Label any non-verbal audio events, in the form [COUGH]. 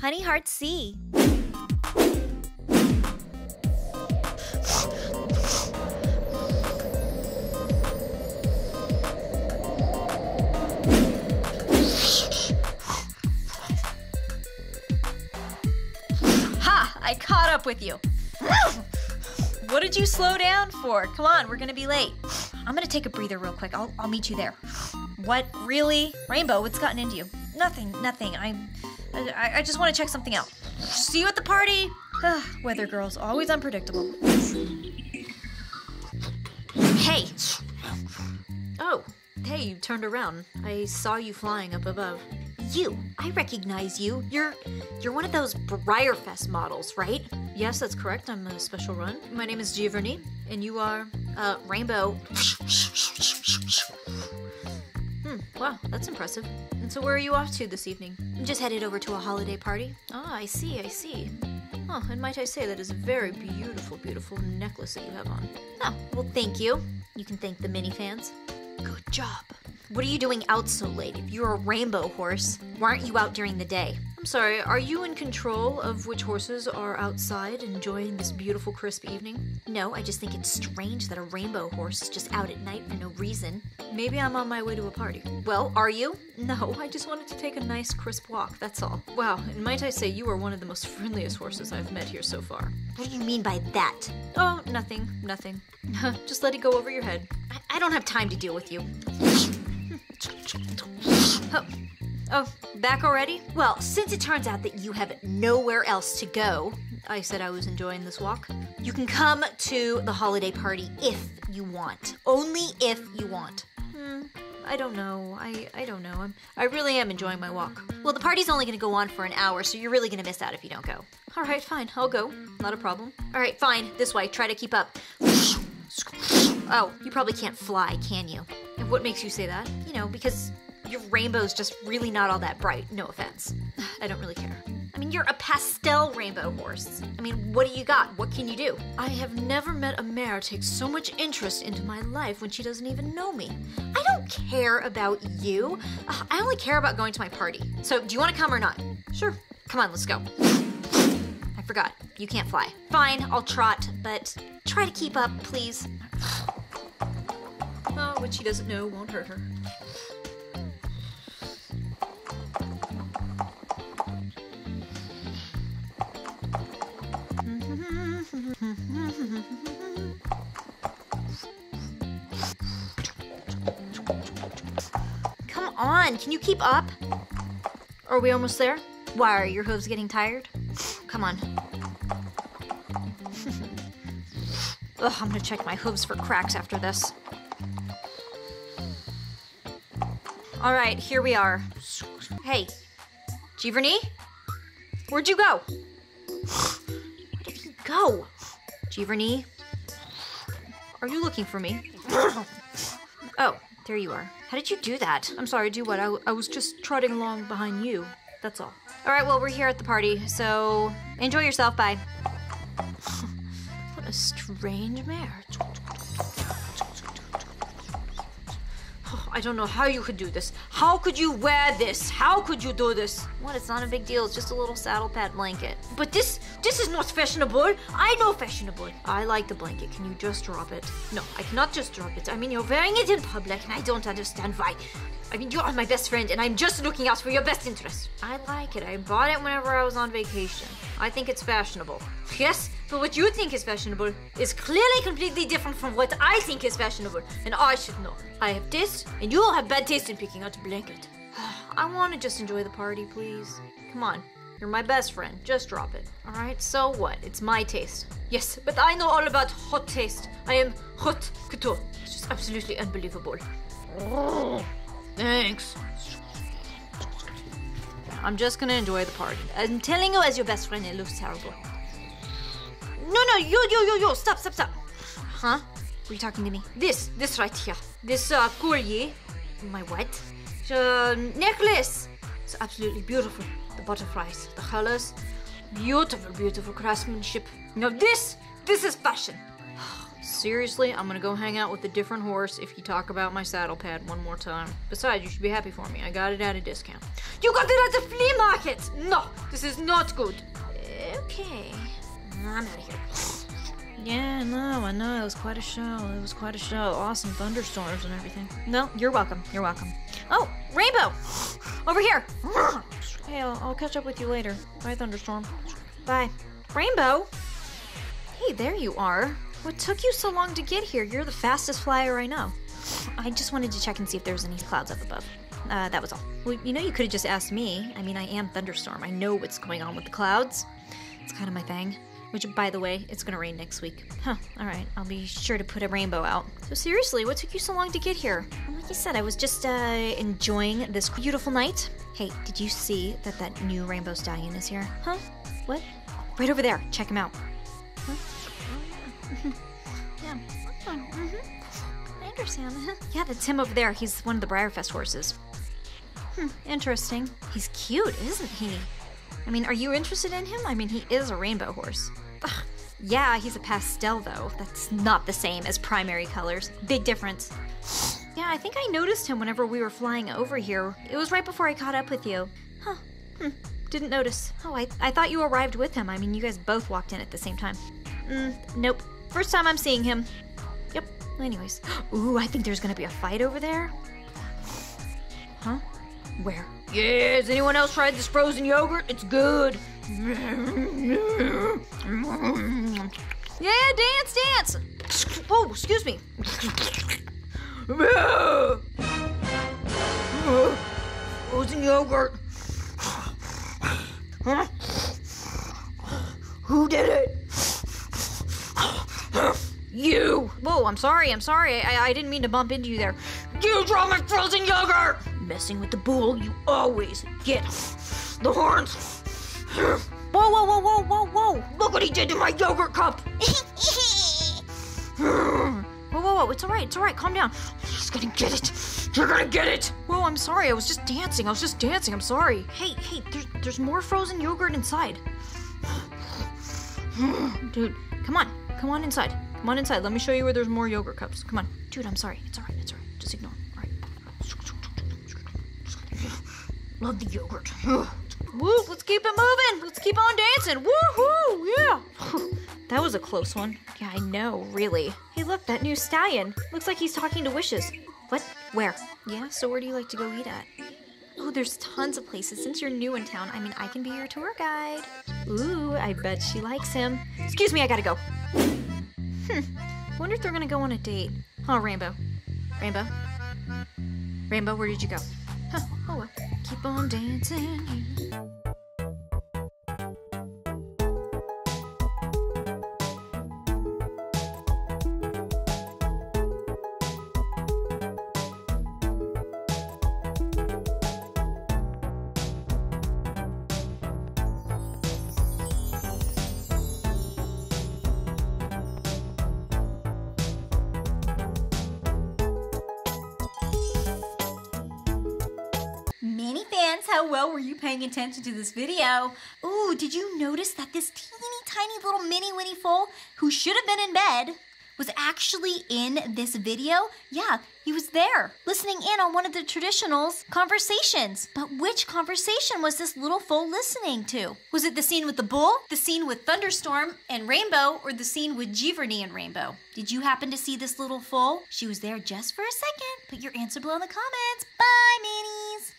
Honey Heart C. Ha! I caught up with you. What did you slow down for? Come on, we're gonna be late. I'm gonna take a breather real quick. I'll, I'll meet you there. What? Really? Rainbow, what's gotten into you? Nothing, nothing. I'm. I, I just want to check something out. See you at the party. Weather girls, always unpredictable. Hey! Oh, hey, you turned around. I saw you flying up above. You! I recognize you. You're. You're one of those Breyerfest models, right? Yes, that's correct. I'm a special run. My name is Giverny, and you are, uh, Rainbow. Wow, that's impressive. And so where are you off to this evening? I'm just headed over to a holiday party. Ah, I see, I see. Oh, and might I say that is a very beautiful, beautiful necklace that you have on. Oh, well, thank you. You can thank the mini fans. Good job. What are you doing out so late? If you're a rainbow horse, why aren't you out during the day? I'm sorry, are you in control of which horses are outside enjoying this beautiful, crisp evening? No, I just think it's strange that a rainbow horse is just out at night for no reason. Maybe I'm on my way to a party. Well, are you? No, I just wanted to take a nice, crisp walk, that's all. Wow, and might I say, you are one of the most friendliest horses I've met here so far. What do you mean by that? Oh, nothing, nothing. [LAUGHS] just let it go over your head. I, I don't have time to deal with you. Oh. [LAUGHS] Oh, back already? Well, since it turns out that you have nowhere else to go, I said I was enjoying this walk. You can come to the holiday party if you want. Only if you want. Hmm, I don't know. I, I don't know. I'm, I really am enjoying my walk. Well, the party's only going to go on for an hour, so you're really going to miss out if you don't go. All right, fine. I'll go. Not a problem. All right, fine. This way. Try to keep up. Oh, you probably can't fly, can you? And what makes you say that? You know, because your rainbow's just really not all that bright. No offense. [SIGHS] I don't really care. I mean, you're a pastel rainbow horse. I mean, what do you got? What can you do? I have never met a mare take so much interest into my life when she doesn't even know me. I don't care about you. Uh, I only care about going to my party. So, do you want to come or not? Sure. Come on, let's go. [SIGHS] I forgot. You can't fly. Fine, I'll trot, but try to keep up, please. [SIGHS] Oh, what she doesn't know won't hurt her. On, can you keep up? Are we almost there? Why, are your hooves getting tired? Come on. [LAUGHS] Ugh, I'm gonna check my hooves for cracks after this. All right, here we are. Hey, Giverny? Where'd you go? Where did he go? Giverny? Are you looking for me? [COUGHS] oh, there you are. How did you do that? I'm sorry, do what? I, I was just trotting along behind you. That's all. All right, well, we're here at the party, so enjoy yourself. Bye. what a strange mare. Oh, I don't know how you could do this. How could you wear this? How could you do this? What? It's not a big deal. It's just a little saddle pad blanket. But this, this is not fashionable. I know fashionable. I like the blanket. Can you just drop it? No, I cannot just drop it. I mean, you're wearing it in public, and I don't understand why. I mean, you are my best friend, and I'm just looking out for your best interest. I like it. I bought it whenever I was on vacation. I think it's fashionable. Yes, but what you think is fashionable is clearly completely different from what I think is fashionable, and I should know. I have taste, and you all have bad taste in picking out a blanket. [SIGHS] I want to just enjoy the party, please. Come on. You're my best friend. Just drop it. Alright, so what? It's my taste. Yes, but I know all about hot taste. I am haute couture. It's just absolutely unbelievable. Thanks. I'm just gonna enjoy the party. I'm telling you, as your best friend, it looks terrible. No, no, you, you, you, you, stop, stop, stop. Huh? Were you talking to me? This, this right here. This uh, collier. My what? The necklace. It's absolutely beautiful. The butterflies, the colors. Beautiful, beautiful craftsmanship. Now this, this is fashion. [SIGHS] Seriously, I'm gonna go hang out with a different horse if you talk about my saddle pad one more time. Besides, you should be happy for me. I got it at a discount. You got it at the flea market! No, this is not good. Okay. I'm out of here. [SIGHS] Yeah, no, I know. It was quite a show. It was quite a show. Awesome thunderstorms and everything. No, you're welcome. You're welcome. Oh, Rainbow! Over here! Hey, I'll, I'll catch up with you later. Bye, Thunderstorm. Bye. Rainbow? Hey, there you are. What took you so long to get here? You're the fastest flyer I know. I just wanted to check and see if there was any clouds up above. Uh, that was all. Well, you know, you could have just asked me. I mean, I am Thunderstorm. I know what's going on with the clouds. It's kind of my thing. Which, by the way, it's gonna rain next week. Huh, alright, I'll be sure to put a rainbow out. So, seriously, what took you so long to get here? Like you said, I was just uh, enjoying this beautiful night. Hey, did you see that that new rainbow stallion is here? Huh? What? Right over there. Check him out. Huh? [LAUGHS] Yeah. Mm-hmm. I understand. [LAUGHS] yeah, that's him over there. He's one of the Breyerfest horses. Hmm, interesting. He's cute, isn't he? I mean, are you interested in him? I mean, he is a rainbow horse. Ugh. [SIGHS] Yeah, he's a pastel though. That's not the same as primary colors. Big difference. Yeah, I think I noticed him whenever we were flying over here. It was right before I caught up with you. Huh. Hmm. Didn't notice. Oh, I, I thought you arrived with him. I mean, you guys both walked in at the same time. Mm, nope. First time I'm seeing him. Yep. Anyways. [GASPS] Ooh, I think there's gonna be a fight over there. Huh? Where? Yeah, has anyone else tried this frozen yogurt? It's good. Yeah, dance, dance! Oh, excuse me. Frozen yogurt. Who did it? You! Whoa, I'm sorry, I'm sorry. I, I didn't mean to bump into you there. You draw my frozen yogurt! Messing with the bull, you always get the horns. Whoa, whoa, whoa, whoa, whoa, whoa! Look what he did to my yogurt cup! [LAUGHS] Whoa, whoa, whoa, it's alright, it's alright, calm down. He's gonna get it. You're gonna get it. Whoa, I'm sorry, I was just dancing, I was just dancing, I'm sorry. Hey, hey, there's, there's more frozen yogurt inside. Dude, come on, come on inside. Come on inside, let me show you where there's more yogurt cups. Come on. Dude, I'm sorry, it's alright, it's alright. Love the yogurt. [SIGHS] Woo, let's keep it moving. Let's keep on dancing. Woohoo, yeah. [SIGHS] that was a close one. Yeah, I know, really. Hey, look, that new stallion. Looks like he's talking to Wishes. What? Where? Yeah, so where do you like to go eat at? Oh, there's tons of places. Since you're new in town, I mean, I can be your tour guide. Ooh, I bet she likes him. Excuse me, I gotta go. Hmm. Wonder if they're gonna go on a date. Huh, Rainbow? Rainbow? Rainbow, where did you go? Oh. Keep on dancing. How well were you paying attention to this video? Ooh, did you notice that this teeny tiny little mini Whinnie foal, who should have been in bed, was actually in this video? Yeah, he was there, listening in on one of the traditionals' conversations. But which conversation was this little foal listening to? Was it the scene with the bull, the scene with Thunderstorm and Rainbow, or the scene with Giverny and Rainbow? Did you happen to see this little foal? She was there just for a second. Put your answer below in the comments. Bye, minis!